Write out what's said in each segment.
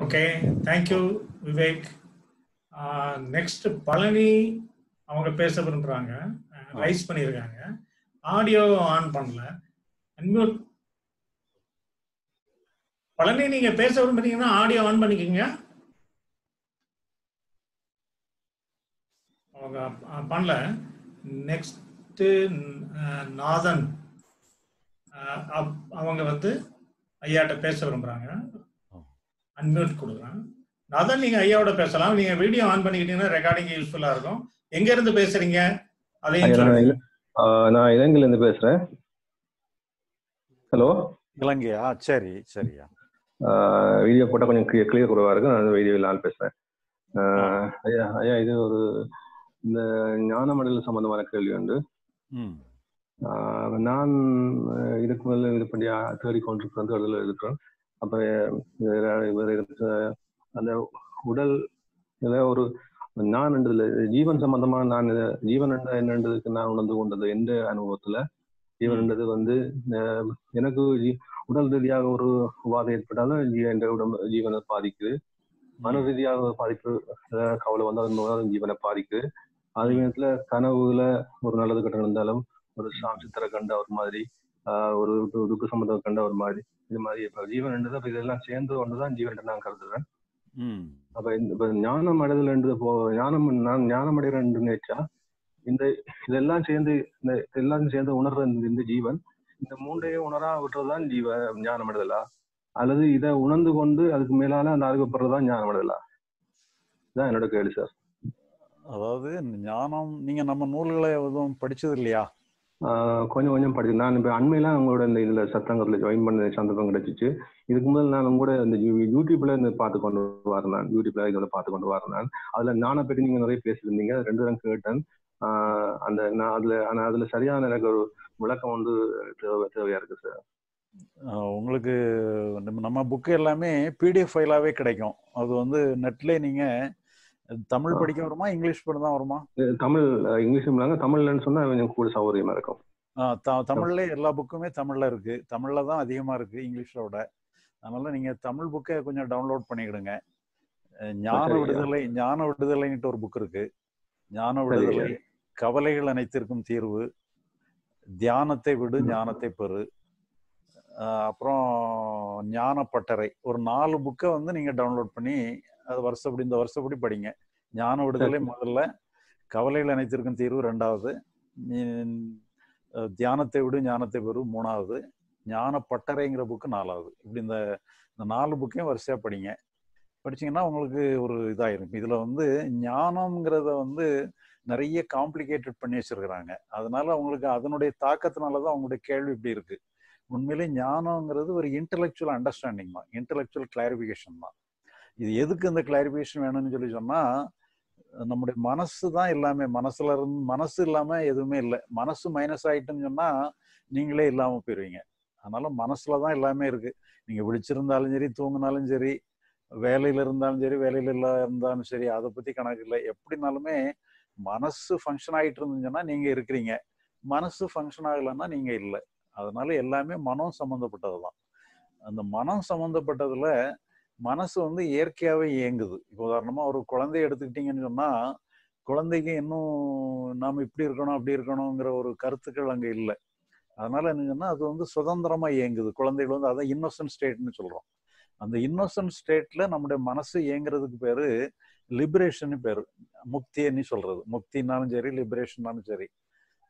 Okay thank you Vivek next Palani அவங்க பேச விரும்புறாங்க. ரைஸ் பண்ணியிருக்காங்க. ஆடியோ ஆன் பண்ணல. அன்மியூட் பழனி நீங்க பேச விரும்புறீங்கன்னா ஆடியோ ஆன் பண்ணிக்கோங்க. அவங்க பண்ணல. நெக்ஸ்ட் நாதன். அவங்க வந்து ஐயாட்ட பேச விரும்புறாங்க. அன்மியூட் கொடுக்குறேன். நாதன் நீங்க ஐயாவோட பேசலாம். நீங்க வீடியோ ஆன் பண்ணிக்கிட்டீங்கன்னா ரெக்கார்டிங் யூஸ்ஃபுல்லா இருக்கும். எங்க இருந்து பேசுறீங்க? அதையும் நான் இலங்கையில இருந்து பேசுறேன். ஹலோ? இலங்கையா? சரி சரியா. வீடியோ போட்டால் கொஞ்சம் கிளியர் கிளியர் குறைவா இருக்கு நான் வீடியோவில் ஆள் பேசுறேன். ஆ, ஐயா ஐயா இது ஒரு இந்த ஞானமடல் சம்பந்தமான கேள்வி உண்டு. நான் இதுக்கு மேல இது பண்ணி தேடிக்கொண்டிருக்கிறேன் அதில் இருக்கிறேன் அப்ப வேற வேற இருக்கிற அந்த உடல் ஒரு நான் என்றதுல ஜீவன் சம்பந்தமா நான் ஜீவன் என்ற என்னன்றதுக்கு நான் உணர்ந்து கொண்டது எந்த அனுபவத்துல ஜீவன் என்றது வந்து எனக்கு ஜீ- உடல் ரீதியாக ஒரு உபாதை ஏற்பட்டாலும் என்ற உடம்பு ஜீவனை பாதிக்குது. மன ரீதியாக பாதிப்பு கவலை வந்து அதன் மூலம் ஜீவனை பாதிக்குது. அதே நேரத்துல கனவுல ஒரு நல்லது கட்டம் இருந்தாலும் ஒரு சாட்சித்தர கண்ட ஒரு மாதிரி ஒரு துக்க சம்பந்தம் கண்ட ஒரு மாதிரி. இது மாதிரி இப்ப ஜீவன் என்றது அப்ப இதெல்லாம் சேர்ந்து ஒன்றுதான் ஜீவன் நான் கருதுறேன். அப்ப இப்ப ஞானம் அடைதல் என்று போ ஞானம் நான் ஞானம் அடைகிறேன் நினைச்சா இந்த இதெல்லாம் சேர்ந்து இந்த இதெல்லாம் சேர்ந்து உணர்ற இந்த ஜீவன் இந்த மூன்றையும் உணரா விட்டுறதுதான் ஜீவ ஞானம் அடைதலா? அல்லது இதை உணர்ந்து கொண்டு அதுக்கு மேலால அந்த அறிவுப்படுறதுதான் ஞானம் அடைதலா? இதான் என்னோட கேள்வி சார். அதாவது ஞானம் நீங்க நம்ம நூல்களை எதுவும் படிச்சது இல்லையா? கொஞ்சம் கொஞ்சம் படிச்சு நான் இப்போ அண்மையெல்லாம் உங்களோட இந்த இதில் சத்தங்கத்தில் ஜாயின் பண்ண சந்தர்ப்பம் கிடைச்சிச்சு. இதுக்கு முதல் நான் உங்களோட இந்த யூடியூப்ல இந்த பார்த்து கொண்டு வரேன் நான். யூடியூப்ல இதோட பார்த்து கொண்டு வரேன் நான். அதுல ஞான பற்றி நீங்க நிறைய பேசியிருந்தீங்க. ரெண்டு தரம் கேட்டேன். அந்த நான் அதுல ஆனால் அதுல சரியான எனக்கு ஒரு விளக்கம் வந்து தேவை தேவையா இருக்கு சார் உங்களுக்கு நம்ம புக்கு எல்லாமே பிடிஎஃப் ஃபைலாகவே கிடைக்கும். அது வந்து நெட்லேயே நீங்கள் தமிழ் படிக்க வருமா இங்கிலீஷ் படம் தான் வருமா? தமிழ் இங்கிலீஷும் இல்லாங்க தமிழ்லன்னு சொன்னா கொஞ்சம் கூட சௌகரியமா இருக்கும். தமிழ்ல எல்லா புக்குமே தமிழ்ல இருக்கு. தமிழ்ல தான் அதிகமா இருக்கு இங்கிலீஷை விட. அதனால நீங்க தமிழ் புக்கை கொஞ்சம் டவுன்லோட் பண்ணிக்கிடுங்க. ஞான. விடுதலை ஞான விடுதலைன்ட்டு ஒரு புக் இருக்கு. ஞான. விடுதலை கவலைகள் அனைத்திற்கும் தீர்வு. தியானத்தை விடு ஞானத்தை பெறு. அப்புறம் ஞான பட்டறை ஒரு நாலு புக்கை வந்து நீங்க டவுன்லோட் பண்ணி அது வருஷப்படி இந்த வருஷப்படி படிங்க. ஞான விடுதலை. முதல்ல கவலைகள் அனைத்திற்கும் தீர்வு ரெண்டாவது. தியானத்தை விடு ஞானத்தை பெறு மூணாவது. ஞான பட்டறைங்கிற புக்கு நாலாவது. இப்படி இந்த இந்த நாலு புக்கையும் வரிசையா படிங்க. படிச்சீங்கன்னா உங்களுக்கு ஒரு இதாயிரும். இதுல வந்து ஞானம்ங்கிறத வந்து நிறைய காம்ப்ளிகேட்டட் பண்ணி வச்சிருக்கிறாங்க. அதனால அவங்களுக்கு அதனுடைய தாக்கத்தினால தான் அவங்களுடைய கேள்வி இப்படி இருக்கு. உண்மையிலே ஞானம்ங்கிறது ஒரு இன்டெலெக்சுவல் அண்டர்ஸ்டாண்டிங் தான். இன்டெலெக்சுவல் கிளாரிஃபிகேஷன் தான். இது எதுக்கு இந்த கிளாரிஃபிகேஷன் வேணும்னு சொல்லி சொன்னா நம்முடைய மனசு தான் எல்லாமே மனசுல இருந்து மனசு இல்லாம எதுவுமே இல்லை. மனசு மைனஸ் ஆயிட்டுன்னு சொன்னா நீங்களே இல்லாம போயிருவீங்க. அதனால மனசுல தான் எல்லாமே இருக்கு. நீங்க விழிச்சிருந்தாலும் சரி தூங்கினாலும் சரி வேலையில இருந்தாலும் சரி வேலையில இல்லாத இருந்தாலும் சரி அதை பத்தி கணக்கு இல்லை. எப்படினாலுமே மனசு ஃபங்க்ஷன் ஆயிட்டு இருந்துச்சுன்னா நீங்க இருக்கிறீங்க. மனசு ஃபங்க்ஷன் ஆகலைன்னா நீங்க இல்லை. அதனால எல்லாமே மனம் சம்மந்தப்பட்டது தான் அந்த மனம் சம்மந்தப்பட்டதுல மனசு வந்து இயற்கையாகவே இயங்குது. இப்போ உதாரணமாக ஒரு குழந்தைய எடுத்துக்கிட்டீங்கன்னு சொன்னால் குழந்தைக்கு இன்னும் நாம் இப்படி இருக்கணும் அப்படி இருக்கணுங்கிற ஒரு கருத்துக்கள் அங்கே இல்லை. அதனால என்ன அது வந்து சுதந்திரமாக இயங்குது. குழந்தைகள் வந்து அதான் இன்னோசன்ட் ஸ்டேட்னு சொல்கிறோம் அந்த இன்னோசன்ட் ஸ்டேட்டில் நம்முடைய மனசு இயங்குறதுக்கு பேர் லிபரேஷன் பேர். முக்தின்னு சொல்கிறது முக்தினாலும் சரி லிபரேஷன்னாலும் சரி.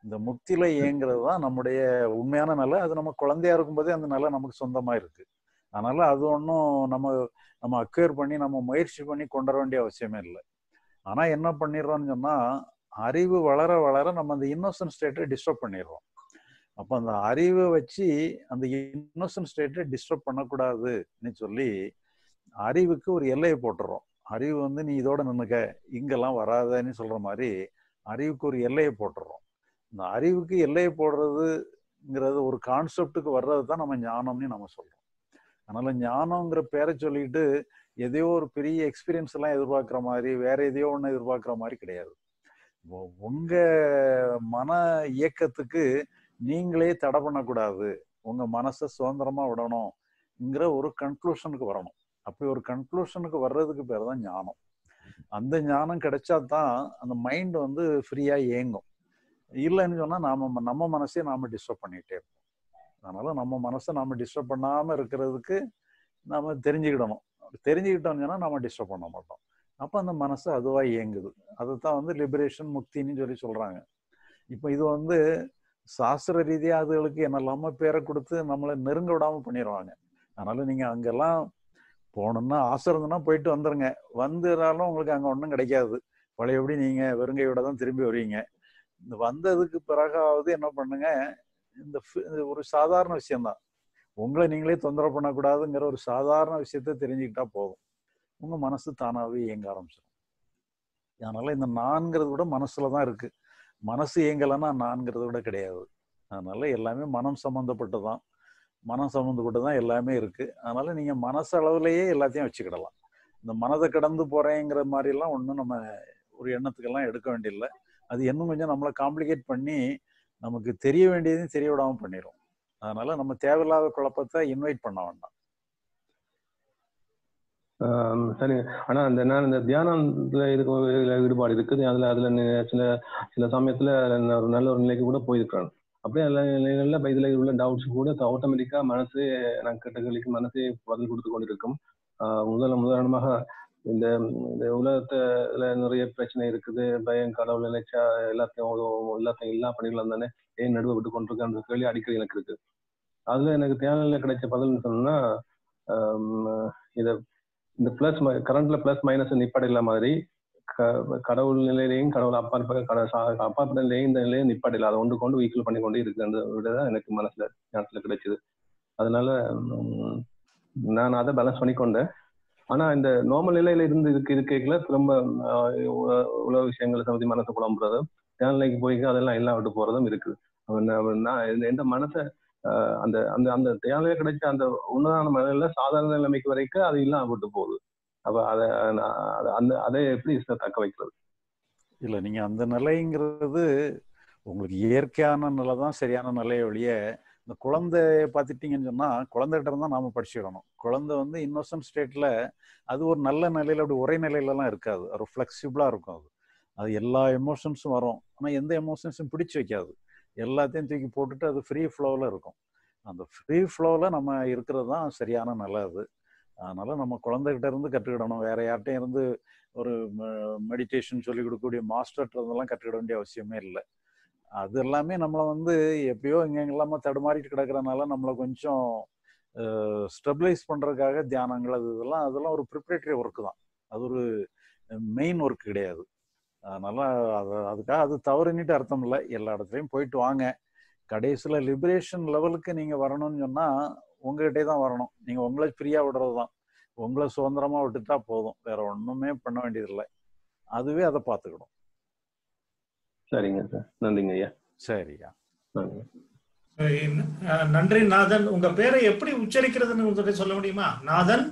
இந்த முக்தியில் இயங்குறது தான் நம்முடைய உண்மையான நிலை. அது நம்ம குழந்தையா இருக்கும்போதே அந்த நிலை நமக்கு சொந்தமாக இருக்குது அதனால அது ஒன்றும் நம்ம நம்ம அக்வேர் பண்ணி நம்ம முயற்சி பண்ணி கொண்டு வர வேண்டிய அவசியமே இல்லை. ஆனா என்ன பண்ணிடுறோம்னு சொன்னா அறிவு வளர வளர நம்ம அந்த இன்னோசன்ட் ஸ்டேட்டை டிஸ்டர்ப் பண்ணிடுறோம். அப்போ அந்த அறிவை வச்சு அந்த இன்னோசன்ட் ஸ்டேட்டை டிஸ்டர்ப் பண்ணக்கூடாதுன்னு சொல்லி அறிவுக்கு ஒரு எல்லையை போட்டுறோம் அறிவு வந்து நீ இதோட நின்னுக்க இங்கெல்லாம் வராதன்னு சொல்ற மாதிரி அறிவுக்கு ஒரு எல்லையை போட்டுறோம் இந்த அறிவுக்கு எல்லையை போடுறதுங்கிறது ஒரு கான்செப்டுக்கு வர்றது தான் நம்ம ஞானம்னு நம்ம சொல்றோம். அதனால ஞானம்ங்கிற பேரை சொல்லிட்டு எதையோ ஒரு பெரிய எக்ஸ்பீரியன்ஸ் எல்லாம் எதிர்பார்க்குற மாதிரி வேற எதையோ ஒன்று எதிர்பார்க்குற மாதிரி கிடையாது. உங்க மன இயக்கத்துக்கு நீங்களே தடை பண்ணக்கூடாது. உங்க மனசை சுதந்திரமா விடணும்ங்கிற ஒரு கன்க்ளூஷனுக்கு வரணும். அப்படி ஒரு கன்க்ளூஷனுக்கு வர்றதுக்கு பேர் தான் ஞானம். அந்த ஞானம் கிடைச்சா தான் அந்த மைண்ட் வந்து ஃப்ரீயா இயங்கும். இல்லைன்னு சொன்னா நாம நம்ம மனசே நாம டிஸ்டர்ப் பண்ணிட்டே இருப்போம். அதனால நம்ம மனசை நம்ம டிஸ்டர்ப் பண்ணாம இருக்கிறதுக்கு நம்ம தெரிஞ்சுக்கிடணும். தெரிஞ்சுக்கிட்டோம்னு சொன்னால் நம்ம டிஸ்டர்ப் பண்ண மாட்டோம். அப்ப அந்த மனசு அதுவா இயங்குது. அதைத்தான் வந்து லிபரேஷன் முக்தின்னு சொல்லி சொல்றாங்க. இப்போ இது வந்து சாஸ்திர ரீதியாக அதுகளுக்கு என்னெல்லாமோ பேரை கொடுத்து நம்மளை நெருங்க விடாம பண்ணிடுவாங்க அதனால நீங்க அங்கெல்லாம் போகணும்னா ஆசை இருந்ததுன்னா போயிட்டு வந்துருங்க. வந்துடாலும் உங்களுக்கு அங்கே ஒன்றும் கிடைக்காது. பழையபடி நீங்கள் வெறுங்கையோட தான் திரும்பி வருவீங்க. இந்த வந்ததுக்கு பிறகாவது என்ன பண்ணுங்க? இந்த ஒரு சாதாரண விஷயம்தான். உங்களை நீங்களே தொந்தரவு பண்ணக்கூடாதுங்கிற ஒரு சாதாரண விஷயத்த தெரிஞ்சுக்கிட்டா போதும். உங்க மனசு தானாவே இயங்க ஆரம்பிச்சிடும் அதனால இந்த நான்கிறது விட மனசுல தான் இருக்கு. மனசு இயங்கலைன்னா நான்கிறத விட கிடையாது. அதனால எல்லாமே மனம் சம்மந்தப்பட்டதான் மனம் சம்மந்தப்பட்டதான் எல்லாமே இருக்கு. அதனால நீங்க மனசளவுலயே எல்லாத்தையும் வச்சுக்கிடலாம். இந்த மனதை கடந்து போறேங்கிற மாதிரி எல்லாம் ஒன்றும் நம்ம ஒரு எண்ணத்துக்கெல்லாம் எடுக்க வேண்டியதில்லை. அது இன்னும் கொஞ்சம் நம்மளை காம்ப்ளிகேட் பண்ணி நமக்கு தெரிய வேண்டியதையும் தெரிய விடாம பண்ணிடும் அதனால நம்ம தேவையில்லாத குழப்பத்தை இன்வைட் பண்ண வேண்டாம். சரி. ஆனா அந்த நான் இந்த தியானத்துல இதுக்கு ஈடுபாடு இருக்குது. அதுல அதுல சில சில சமயத்துல ஒரு நல்ல ஒரு நிலைக்கு கூட போயிருக்கிறேன் அப்படியே எல்லா நிலைகள்ல இப்ப இதுல உள்ள டவுட்ஸ் கூட ஆட்டோமேட்டிக்கா மனசு நான் கேட்ட கேள்விக்கு மனசே பதில் கொடுத்து கொண்டிருக்கும். முதல் உதாரணமாக இந்த இந்த உலகத்துல நிறைய பிரச்சனை இருக்குது. பயம் கடவுள் நினைச்சா எல்லாத்தையும் எல்லாத்தையும் எல்லாம் பணிகளும் தானே? ஏன் நடுவை விட்டு கொண்டிருக்கான்ற கேள்வி அடிக்கடி எனக்கு இருக்கு. அதுல எனக்கு தேவையில்ல கிடைச்ச பதில்னு சொன்னா இத இந்த பிளஸ் கரண்ட்ல பிளஸ் மைனஸ் நிப்பாடில மாதிரி க- கடவுள் நிலையிலையும் கடவுள் அப்பாற்பட்ட கட- சா- அப்பாற்பட்ட நிலையும் இந்த நிலையும் நிப்பாடில அதை ஒன்று கொண்டு வீக்கில் பண்ணி கொண்டு இருக்குன்ற விட எனக்கு மனசுல ஞானத்துல கிடைச்சது. அதனால நான் அதை பேலன்ஸ் பண்ணிக்கொண்டேன் ஆனா இந்த நார்மல் நிலையில இருந்து இதுக்கு இருக்கல திரும்ப உலக விஷயங்களை சம்பந்தி மனசை குழம்புறதும் தியான நிலைக்கு போய் அதெல்லாம் எல்லாம் விட்டு போறதும் இருக்குது. நான் இந்த- இந்த மனசை ஆஹ், அந்த அந்த அந்த தியானில கிடைச்ச அந்த உன்னதான நிலையில சாதாரண நிலைமைக்கு வரைக்கும் அது இல்லாம விட்டு போகுது. அப்ப அதை அத- அந்த அதை எப்படி தக்க வைக்கிறது? இல்ல நீங்க அந்த நிலைங்கிறது உங்களுக்கு இயற்கையான நிலை தான் சரியான நிலையை ஒழிய இந்த குழந்தைய பார்த்துட்டீங்கன்னு சொன்னால் குழந்தைகிட்ட இருந்தா நாம் படிச்சுக்கிடணும். குழந்தை வந்து இன்னோசன்ட் ஸ்டேட்டில் அது ஒரு நல்ல நிலையில் அப்படி ஒரே நிலையிலலாம் இருக்காது. ஒரு ஃப்ளெக்சிபிளாக இருக்கும் அது. அது எல்லா எமோஷன்ஸும் வரும். ஆனால் எந்த எமோஷன்ஸும் பிடிச்சி வைக்காது. எல்லாத்தையும் தூக்கி போட்டுட்டு அது ஃப்ரீ ஃப்ளோவில் இருக்கும். அந்த ஃப்ரீ ஃப்ளோவில் நம்ம இருக்கிறது தான் சரியான நிலை அது. நம்ம குழந்தைகிட்ட இருந்து கற்றுக்கிடணும். வேற யார்கிட்டையும் இருந்து ஒரு மெடிடேஷன் சொல்லி கொடுக்கக்கூடிய மாஸ்டர்கிட்ட கற்றுக்கிட வேண்டிய அவசியமே இல்லை. அது எல்லாமே நம்மளை வந்து எப்பயோ இங்கெல்லாம தடுமாறிட்டு கிடக்கிறனால நம்மளை கொஞ்சம் ஸ்டெபிளைஸ் பண்றதுக்காக தியானங்கள் அது இதெல்லாம் அதெல்லாம் ஒரு ப்ரிப்பரேட்டரி ஒர்க்கு தான். அது ஒரு மெயின் ஒர்க் கிடையாது. அதனால அது அதுக்காக அது தவறுன்னுட்டு அர்த்தம் இல்லை. எல்லா இடத்துலையும் போயிட்டு வாங்க. கடைசியில் லிபரேஷன் லெவலுக்கு நீங்கள் வரணும்னு சொன்னால் உங்ககிட்டே தான் வரணும். நீங்கள் உங்களை ஃப்ரீயாக விடுறது தான். உங்களை சுதந்திரமாக விட்டுட்டா போதும். வேற ஒன்றுமே பண்ண வேண்டியதில்லை. அதுவே அதை பார்த்துக்கிடும் சரிங்க சார். நன்றிங்க ஐயா. சரியா நன்றி. சரி, அஹ், நன்றி நாதன். உங்க பேரை எப்படி உச்சரிக்கிறதுன்னு உங்களுக்கு சொல்ல முடியுமா? நாதன்?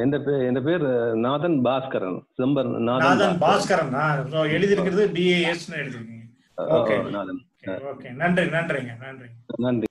எந்த பேர் என் பேர்? நாதன் பாஸ்கரன். சிதம்பர் நாதன் பாஸ்கரன். எழுதி இருக்கிறது பிஏஎஸ் எழுதிருக்கீங்க ஓகே நன்றி நன்றிங்க நன்றி நன்றி.